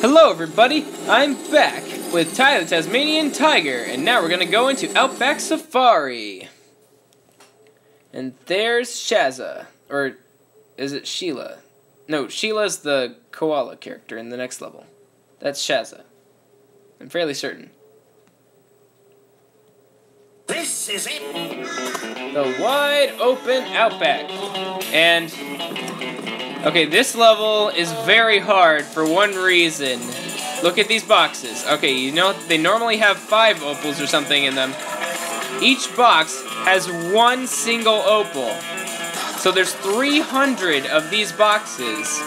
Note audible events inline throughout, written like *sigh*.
Hello everybody, I'm back with Ty the Tasmanian Tiger, and now we're gonna go into Outback Safari. And there's Shazza, or is it Sheila? No, Sheila's the koala character in the next level. That's Shazza. I'm fairly certain. This is it. The wide open Outback. And Okay, this level is very hard for one reason. Look at these boxes. Okay, you know, they normally have five opals or something in them. Each box has one single opal. So there's 300 of these boxes.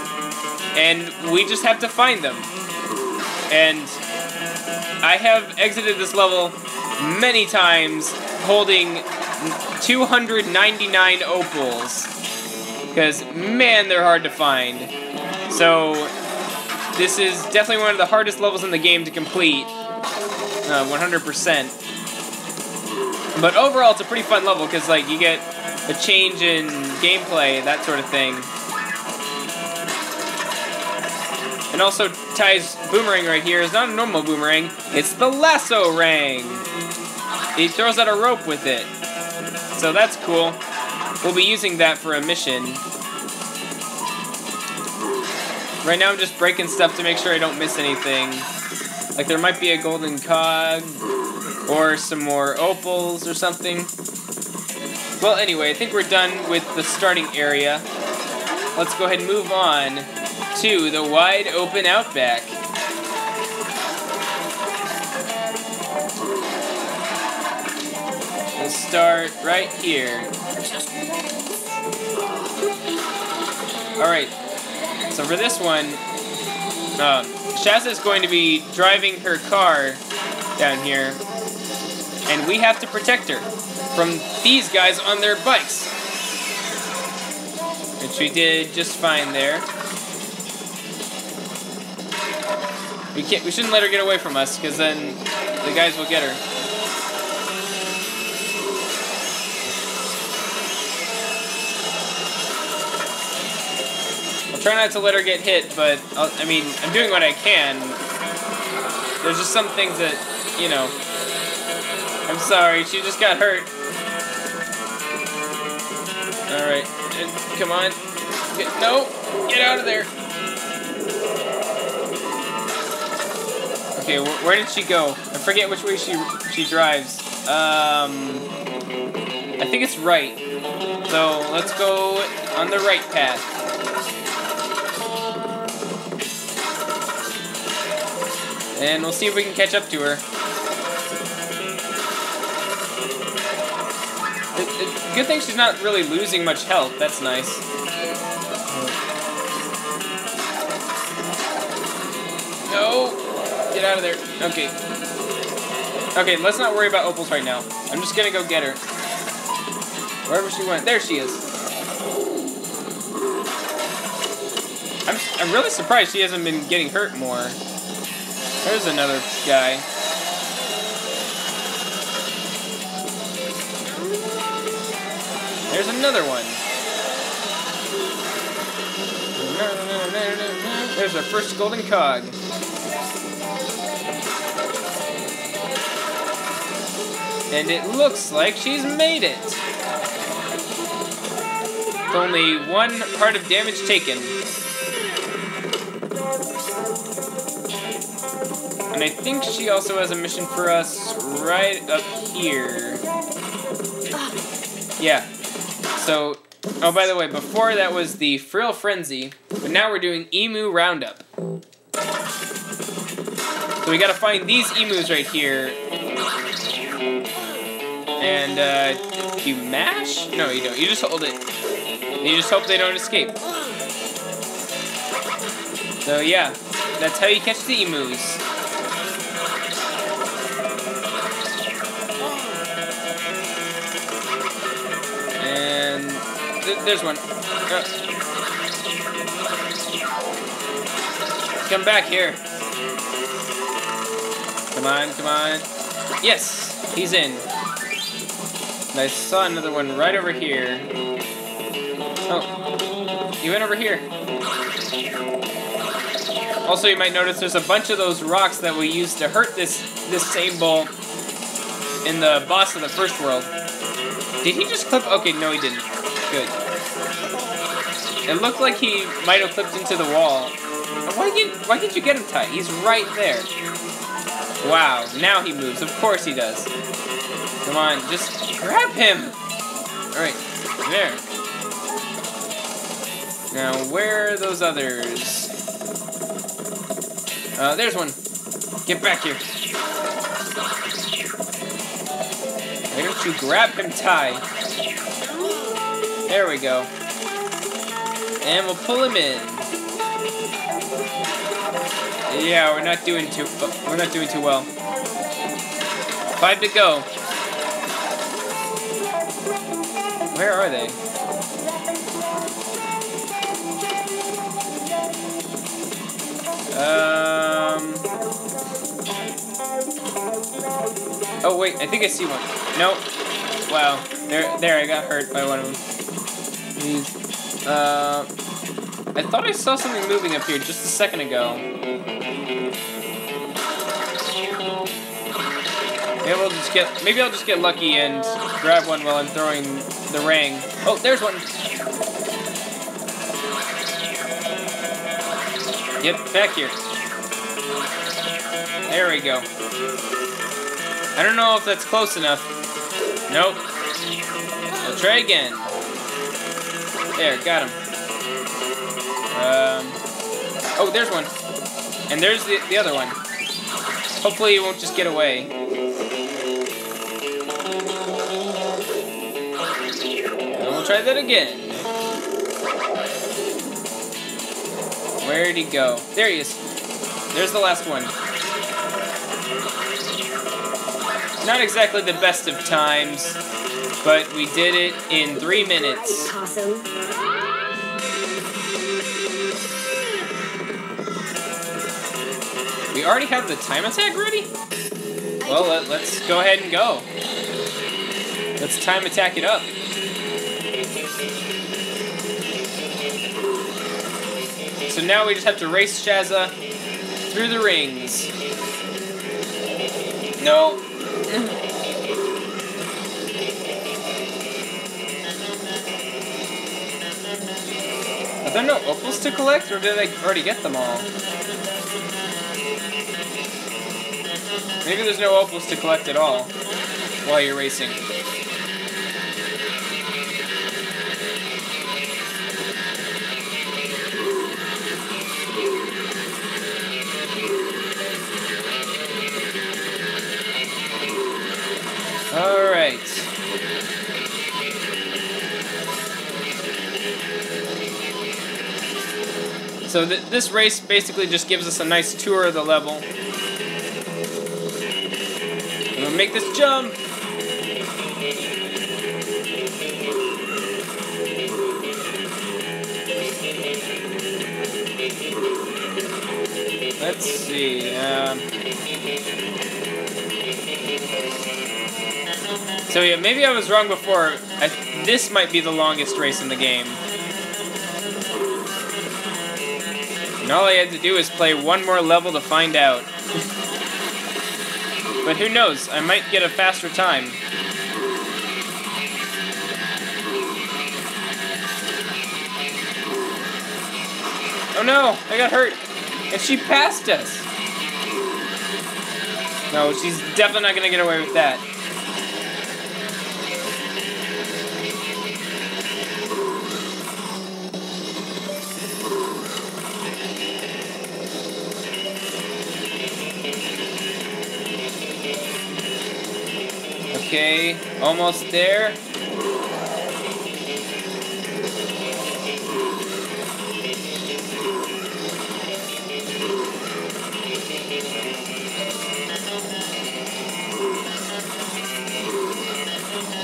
And we just have to find them. And I have exited this level many times holding 299 opals. Because, man, they're hard to find. So, this is definitely one of the hardest levels in the game to complete. Uh, 100%. But overall, it's a pretty fun level, because, like, you get a change in gameplay, that sort of thing. And also, Ty's boomerang right here is not a normal boomerang, it's the lasso rang. He throws out a rope with it. So that's cool. We'll be using that for a mission. Right now I'm just breaking stuff to make sure I don't miss anything. Like there might be a golden cog, or some more opals or something. Well, anyway, I think we're done with the starting area. Let's go ahead and move on to the wide open outback. Start right here. Alright, so for this one, uh, Shazza is going to be driving her car down here, and we have to protect her from these guys on their bikes. Which we did just fine there. We can't. We shouldn't let her get away from us, because then the guys will get her. Try not to let her get hit, but I'll, I mean, I'm doing what I can. There's just some things that, you know. I'm sorry, she just got hurt. Alright, come on. Get, no, get out of there. Okay, wh where did she go? I forget which way she she drives. Um, I think it's right. So let's go on the right path. And we'll see if we can catch up to her. Good thing she's not really losing much health. That's nice. No! Get out of there. Okay. Okay, let's not worry about opals right now. I'm just gonna go get her. Wherever she went. There she is. I'm, I'm really surprised she hasn't been getting hurt more. There's another guy. There's another one. There's our first golden cog. And it looks like she's made it. With only one part of damage taken. And I think she also has a mission for us right up here. Yeah. So, oh, by the way, before that was the Frill Frenzy, but now we're doing Emu Roundup. So we gotta find these emus right here. And, uh, you mash? No, you don't. You just hold it. You just hope they don't escape. So, yeah. That's how you catch the emus. There's one. Uh, come back here. Come on, come on. Yes, he's in. And I saw another one right over here. Oh, he went over here. Also, you might notice there's a bunch of those rocks that we used to hurt this this same bull in the boss of the first world. Did he just clip? Okay, no, he didn't. Good. It looked like he might have clipped into the wall. Why didn't Why didn't you get him Ty? He's right there. Wow, now he moves. Of course he does. Come on, just grab him. All right, there. Now, where are those others? Uh, there's one. Get back here. Why don't you grab him, Ty? There we go. And we'll pull him in. Yeah, we're not doing too. We're not doing too well. Five to go. Where are they? Um. Oh wait, I think I see one. Nope. Wow. There, there. I got hurt by one of them. Please. Uh. I thought I saw something moving up here just a second ago. Maybe I'll just get. Maybe I'll just get lucky and grab one while I'm throwing the ring. Oh, there's one. Get back here. There we go. I don't know if that's close enough. Nope. I'll try again. There, got him. Um, oh, there's one. And there's the, the other one. Hopefully he won't just get away. And we'll try that again. Where'd he go? There he is. There's the last one. Not exactly the best of times, but we did it in three minutes. Awesome. We already have the time attack ready? Well, let, let's go ahead and go. Let's time attack it up. So now we just have to race Shazza through the rings. No! Are there no opals to collect, or did I already get them all? Maybe there's no opals to collect at all while you're racing. All right. So th this race basically just gives us a nice tour of the level. Make this jump. Let's see. Um, so yeah, maybe I was wrong before. I, this might be the longest race in the game. And all I had to do is play one more level to find out. But who knows? I might get a faster time. Oh no! I got hurt! And she passed us! No, she's definitely not gonna get away with that. Okay, almost there.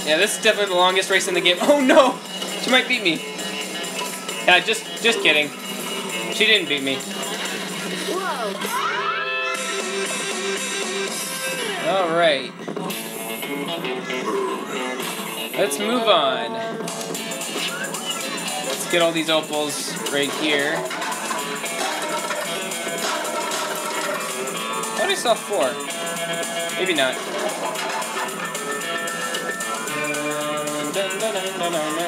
Yeah, this is definitely the longest race in the game. *laughs* Oh no! She might beat me. Yeah, just just kidding. She didn't beat me. Whoa. Alright. Let's move on. Let's get all these opals right here. I thought I saw four. Maybe not. Dun, dun, dun,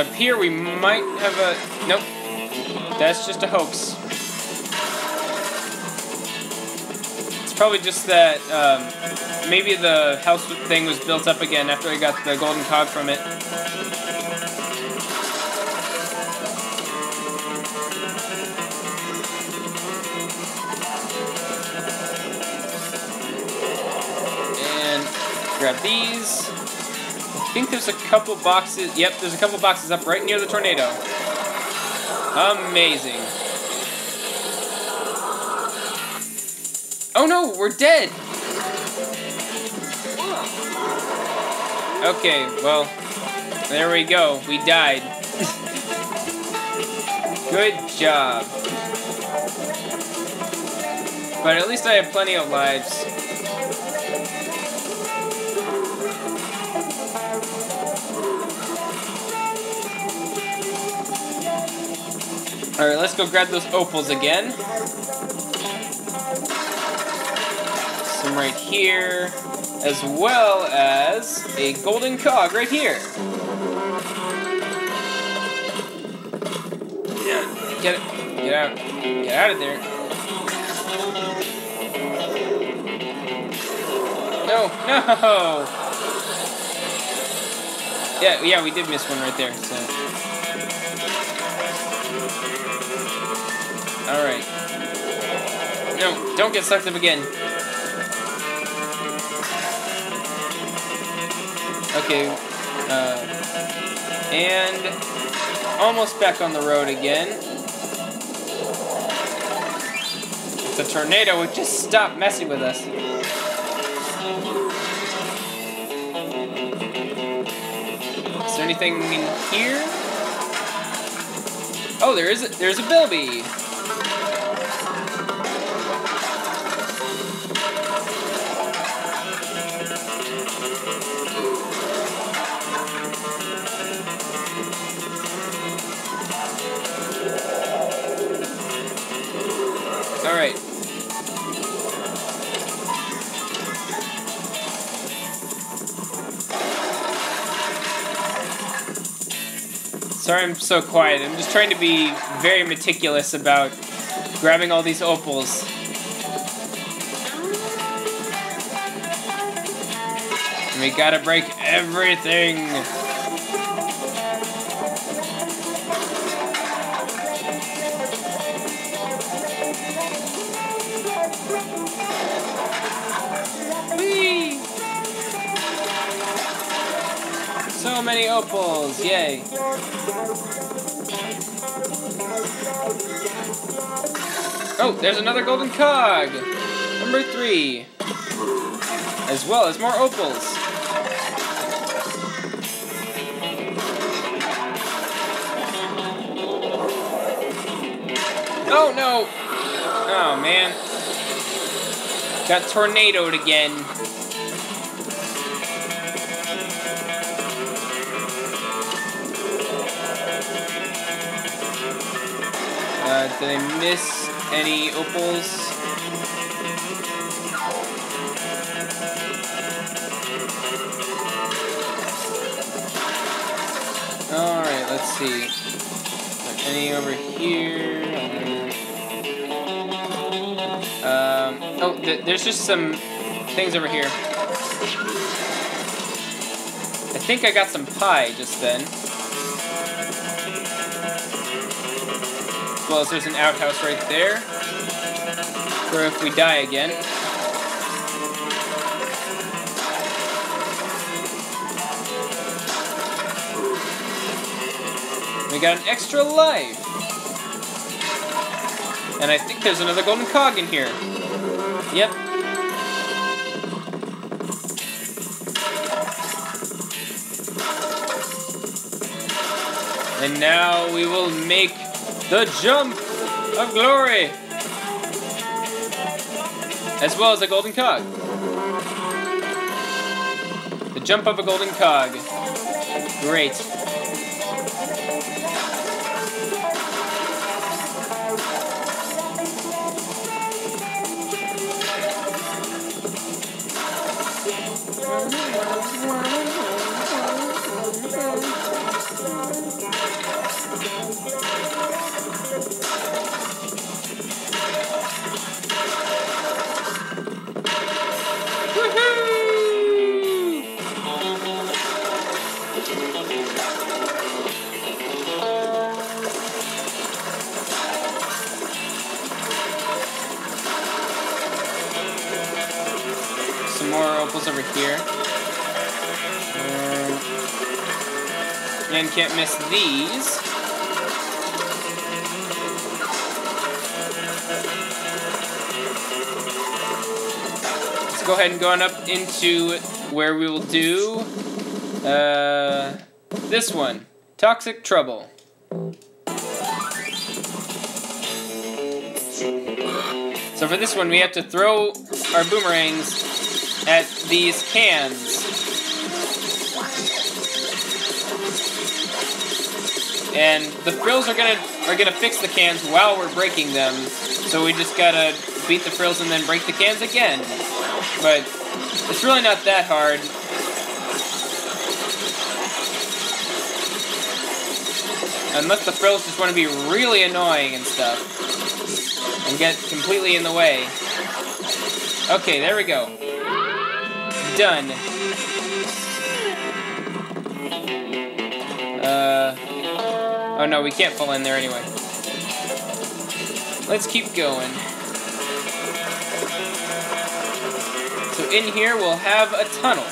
Up here we might have a... Nope. That's just a hoax. It's probably just that um, maybe the house thing was built up again after I got the golden cog from it. And grab these. I think there's a couple boxes. Yep, there's a couple boxes up right near the tornado. Amazing. Oh no, we're dead. Okay, well, there we go. We died. Good job. But at least I have plenty of lives. Alright, let's go grab those opals again. Some right here, as well as a golden cog right here. Yeah, get it, get out, get out of there. No, no! *laughs* Yeah, yeah, we did miss one right there, so. Alright. No, don't get sucked up again. Okay. Uh, and almost back on the road again. The tornado would just stop messing with us. Is there anything in here? Oh, there is. A, there's a Bilby. Sorry I'm so quiet. I'm just trying to be very meticulous about grabbing all these opals. And we gotta break everything. So many opals, yay. Oh, there's another golden cog! Number three. As well as more opals. Oh no! Oh man. Got tornadoed again. Did I miss any opals? Alright, let's see. Any over here? Um, oh, th there's just some things over here. I think I got some pie just then. Well as there's an outhouse right there. For if we die again. We got an extra life. And I think there's another golden cog in here. Yep. And now we will make the jump of glory. as well as a golden cog. The jump of a golden cog. Great. Can't miss these. Let's go ahead and go on up into where we will do uh, this one Toxic Trouble. So for this one, we have to throw our boomerangs at these cans. And the frills are gonna are gonna fix the cans while we're breaking them. So we just gotta beat the frills and then break the cans again. But it's really not that hard. Unless the frills just want to be really annoying and stuff. And get completely in the way. Okay, there we go. Done. Uh. Oh no, we can't fall in there anyway. Let's keep going. So in here we'll have a tunnel.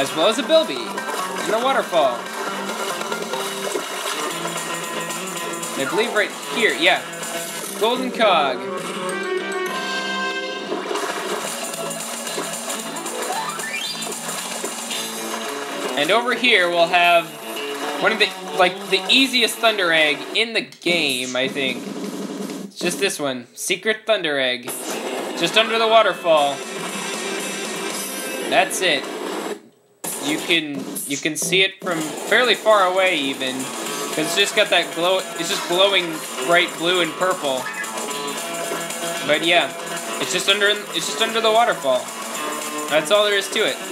As well as a bilby. And a waterfall. I believe right here, yeah. Golden cog. And over here we'll have one of the like the easiest thunder egg in the game, I think. It's just this one. Secret thunder egg. Just under the waterfall. That's it. You can you can see it from fairly far away even. Cause it's just got that glow it's just glowing bright blue and purple. But yeah, it's just under it's just under the waterfall. That's all there is to it.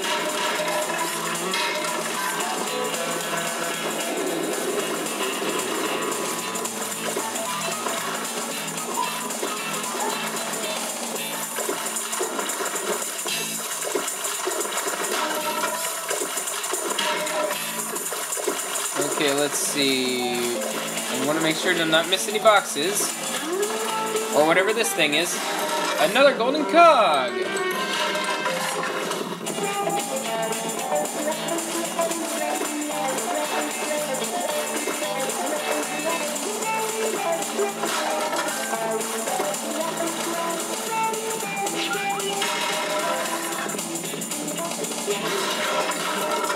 Okay, let's see. I want to make sure to not miss any boxes. Or whatever this thing is. Another golden cog!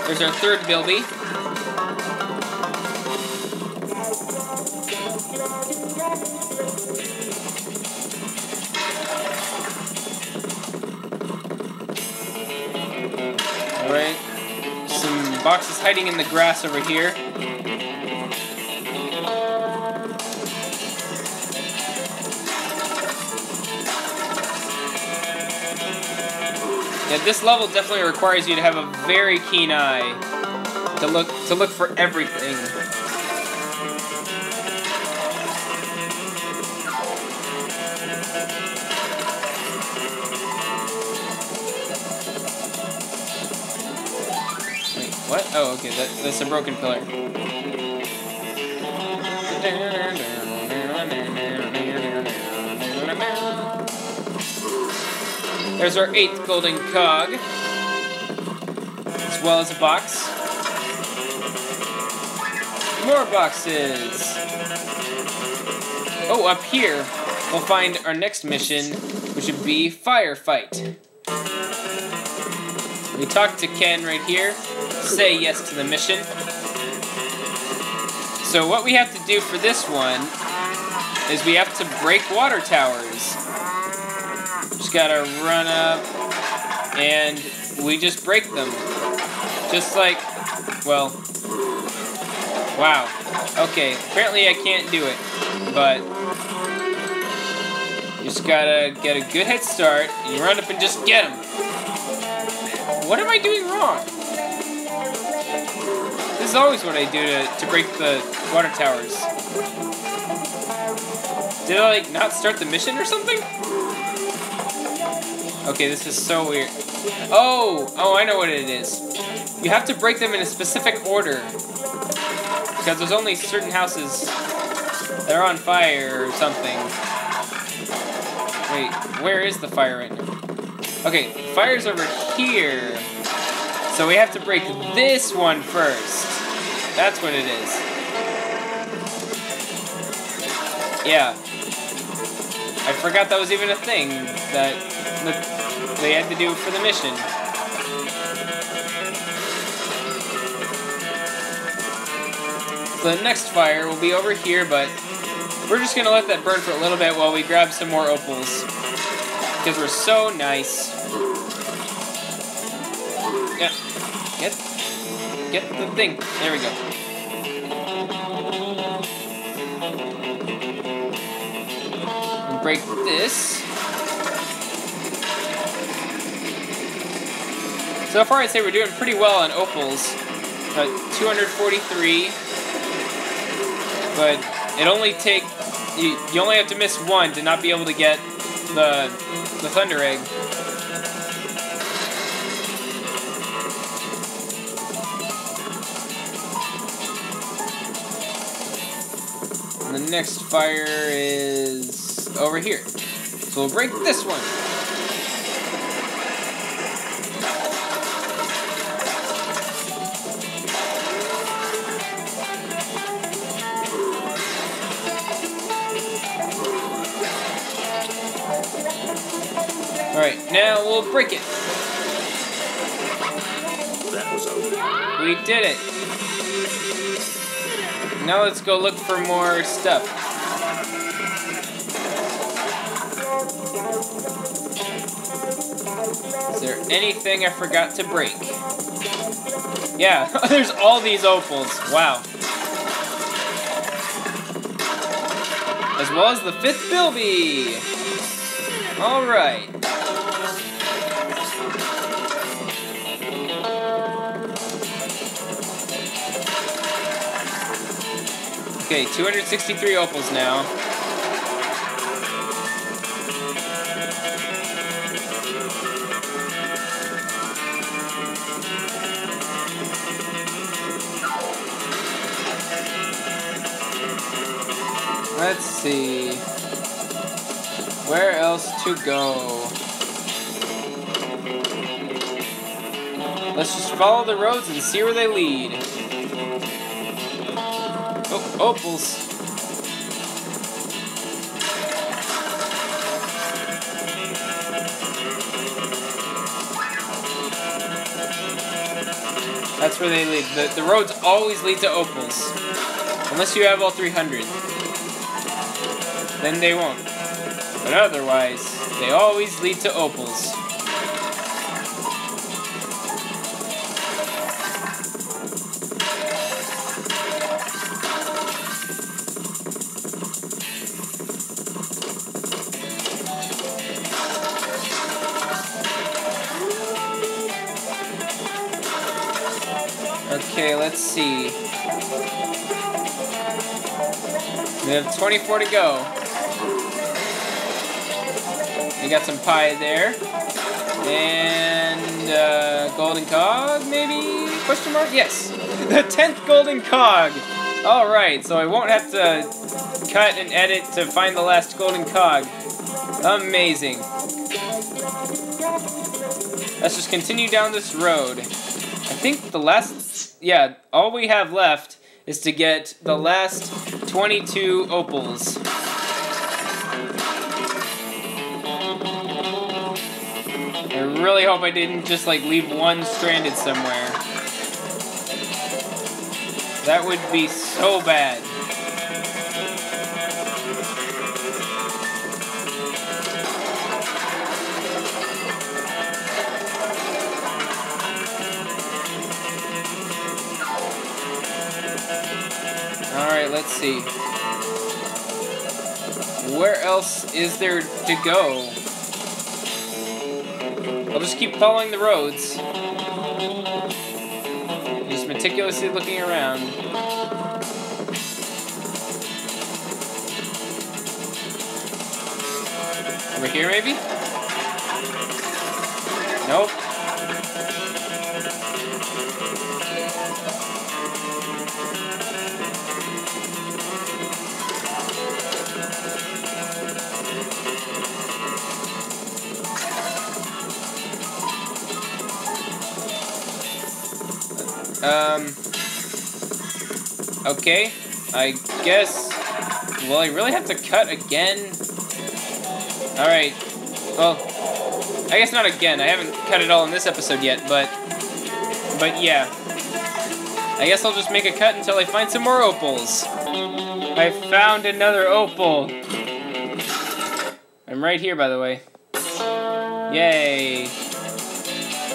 There's our third Bilby. Some boxes hiding in the grass over here. Yeah, this level definitely requires you to have a very keen eye to look to look for everything. What? Oh, okay, that, that's a broken pillar. There's our eighth golden cog, as well as a box. More boxes. Oh, up here, we'll find our next mission, which would be firefight. We talk to Ken right here, say yes to the mission. So what we have to do for this one is we have to break water towers. Just gotta run up, and we just break them. Just like, well, wow. Okay, apparently I can't do it, but you just gotta get a good head start, and run up and just get them. What am I doing wrong? Is always what I do to, to break the water towers. Did I, like, not start the mission or something? Okay, this is so weird. Oh! Oh, I know what it is. You have to break them in a specific order. Because there's only certain houses that are on fire or something. Wait, where is the fire right now? Okay, fire's over here. So we have to break this one first. That's what it is. Yeah. I forgot that was even a thing that, they had to do for the mission. So the next fire will be over here, but we're just gonna let that burn for a little bit while we grab some more opals. Because we're so nice. Yeah. Get get the thing. There we go. Break this. So far, I'd say we're doing pretty well on opals. Uh, 243. But it only take you, you only have to miss one to not be able to get the the thunder egg. Next fire is over here. So we'll break this one. Alright, now we'll break it. That was a We did it. Now let's go look for more stuff. Is there anything I forgot to break? Yeah, *laughs* there's all these opals. Wow. As well as the fifth Bilby. All Okay, 263 opals now. Let's see. Where else to go? Let's just follow the roads and see where they lead. Opals. That's where they lead. The, the roads always lead to opals. Unless you have all 300. Then they won't. But otherwise, they always lead to opals. Let's see. We have 24 to go. We got some pie there. And uh, golden cog, maybe? Question mark? Yes. *laughs* The 10th golden cog. All right, so I won't have to cut and edit to find the last golden cog. Amazing. Let's just continue down this road. I think the last, yeah, all we have left is to get the last 22 opals. I really hope I didn't just like leave one stranded somewhere. That would be so bad. See. Where else is there to go? I'll just keep following the roads. Just meticulously looking around. Over here, maybe? Okay. I guess. Will I really have to cut again? Alright. Well, I guess not again. I haven't cut it all in this episode yet, but. But yeah. I guess I'll just make a cut until I find some more opals. I found another opal. I'm right here, by the way. Yay.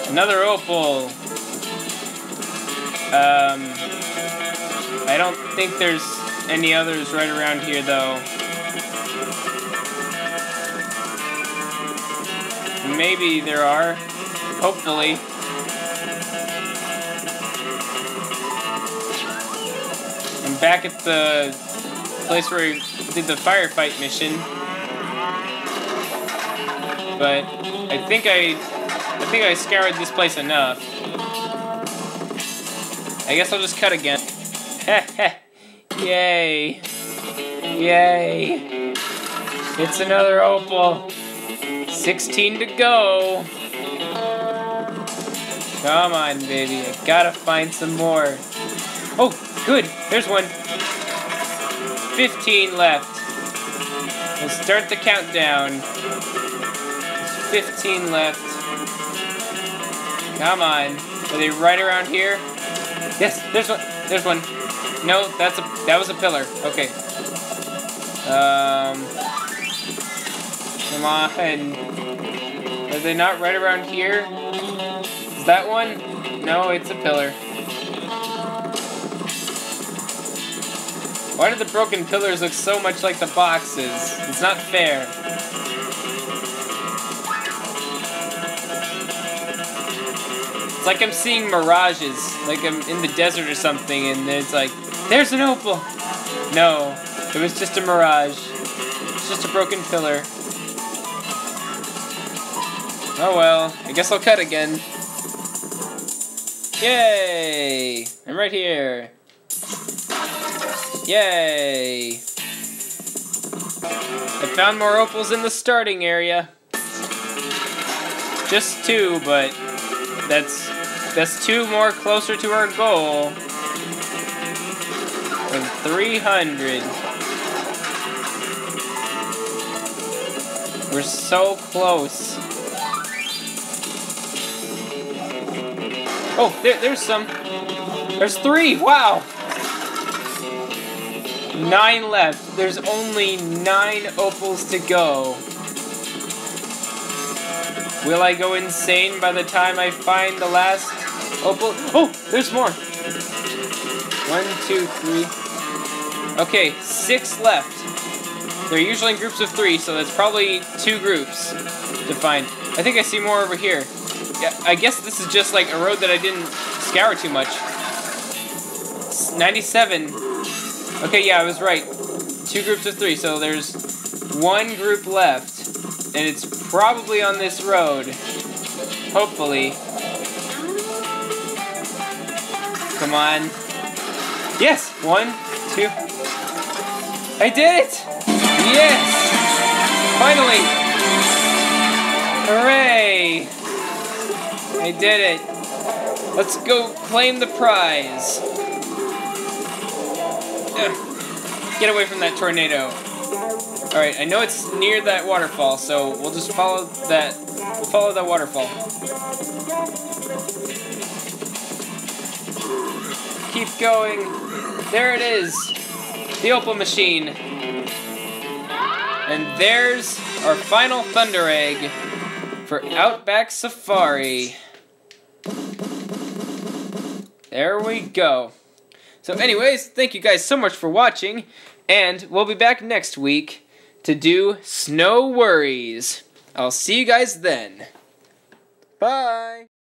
Another opal. Um, I don't think there's any others right around here, though. Maybe there are. Hopefully. I'm back at the place where we did the firefight mission. But I think I I think I scoured this place enough. I guess I'll just cut again. Yay. Yay. It's another opal. 16 to go. Come on, baby. I gotta find some more. Oh, good. There's one. 15 left. We'll start the countdown. There's 15 left. Come on. Are they right around here? Yes, there's one. There's one. No, that's a that was a pillar. Okay. Um. Come on. Are they not right around here? Is that one? No, it's a pillar. Why do the broken pillars look so much like the boxes? It's not fair. It's like I'm seeing mirages, like I'm in the desert or something, and it's like, there's an opal! No, it was just a mirage. It's just a broken pillar. Oh well, I guess I'll cut again. Yay! I'm right here. Yay! I found more opals in the starting area. Just two, but that's that's two more closer to our goal. Than 300. We're so close. Oh, there, there's some. There's three. Wow. Nine left. There's only nine opals to go. Will I go insane by the time I find the last opal? Oh, there's more. One, two, three. Okay, six left. They're usually in groups of three, so that's probably two groups to find. I think I see more over here. Yeah, I guess this is just like a road that I didn't scour too much. 97. Okay, yeah, I was right. Two groups of three, so there's one group left. And it's probably on this road. Hopefully. Come on. Yes! One, two. I did it! Yes! Finally! Hooray! I did it. Let's go claim the prize. Ugh. Get away from that tornado. Alright, I know it's near that waterfall, so we'll just follow that. We'll follow that waterfall. Keep going. There it is. The Opal machine. And there's our final Thunder Egg for Outback Safari. There we go. So, anyways, thank you guys so much for watching, and we'll be back next week to do Snow Worries. I'll see you guys then. Bye.